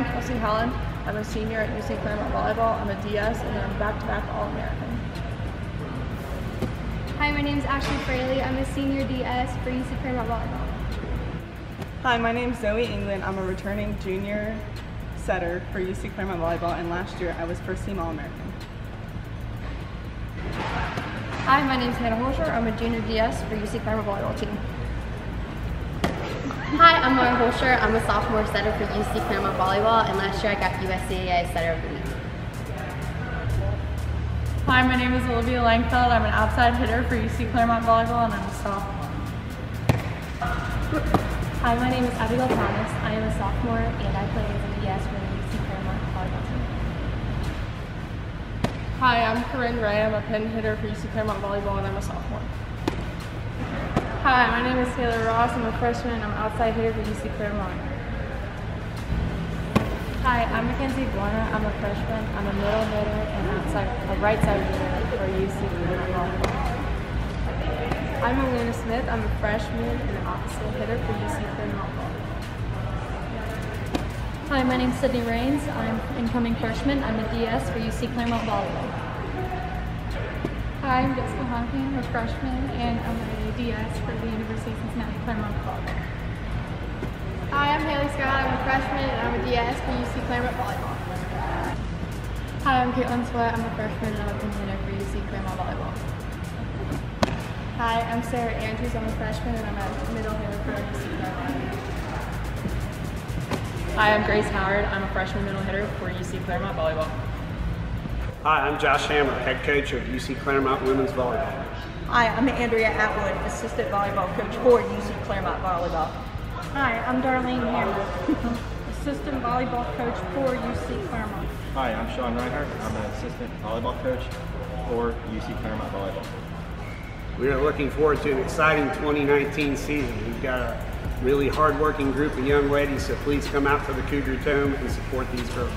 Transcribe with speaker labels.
Speaker 1: I'm Kelsey Holland. I'm a senior at UC Clermont Volleyball. I'm a DS and I'm back-to-back All-American.
Speaker 2: Hi, my name is Ashley Fraley. I'm a senior DS for UC Clermont Volleyball.
Speaker 3: Hi, my name is Zoe England. I'm a returning junior setter for UC Clermont Volleyball, and last year I was first team All-American.
Speaker 1: Hi, my name is Hannah Holscher. I'm a junior DS for UC Clermont Volleyball team.
Speaker 4: Hi, I'm Lauren Holscher. I'm a sophomore setter for UC Clermont Volleyball, and last year I got USCAA Setter of the Week.
Speaker 1: Hi, my name is Olivia Langfeld. I'm an outside hitter for UC Clermont Volleyball and I'm a sophomore.
Speaker 5: Hi, my name is Abigail Thomas. I am a sophomore and I play as a DS for the UC Clermont Volleyball team.
Speaker 1: Hi, I'm Corinne Ray. I'm a pin hitter for UC Clermont Volleyball and I'm a sophomore.
Speaker 6: Hi, my name is Taylor Ross. I'm a freshman. I'm outside hitter for UC Clermont.
Speaker 5: Hi, I'm Mackenzie Warner. I'm a freshman. I'm a middle hitter and outside, a right side hitter for UC Clermont
Speaker 6: I'm Elena Smith. I'm a freshman and an opposite hitter for UC Clermont
Speaker 5: Hi, my name is Sydney Rains. I'm incoming freshman. I'm a DS for UC Clermont Volleyball.
Speaker 7: Hi, I'm Jessica Honking. I'm a freshman and I'm a DS for the University of Cincinnati Clermont Volleyball.
Speaker 8: Hi, I'm Haley Scott. I'm a freshman and I'm a DS for UC Clermont Volleyball.
Speaker 7: Hi, I'm Caitlin Sweat. I'm a freshman and I'm a contender for UC Clermont Volleyball.
Speaker 9: Hi, I'm Sarah Andrews. I'm a freshman and I'm a middle hitter for UC Clermont.
Speaker 10: Hi, I'm Grace Howard. I'm a freshman middle hitter for UC Clermont Volleyball.
Speaker 11: Hi, I'm Josh Hammer, head coach of UC Clermont Women's Volleyball.
Speaker 12: Hi, I'm Andrea Atwood, assistant volleyball coach for UC Clermont Volleyball.
Speaker 13: Hi, I'm Darlene Hammer, assistant volleyball coach for UC Clermont.
Speaker 14: Hi, I'm Sean Reinhardt. I'm an assistant volleyball coach for UC Clermont Volleyball.
Speaker 11: We are looking forward to an exciting 2019 season. We've got a really hard-working group of young ladies, so please come out to the Cougar Dome and support these girls.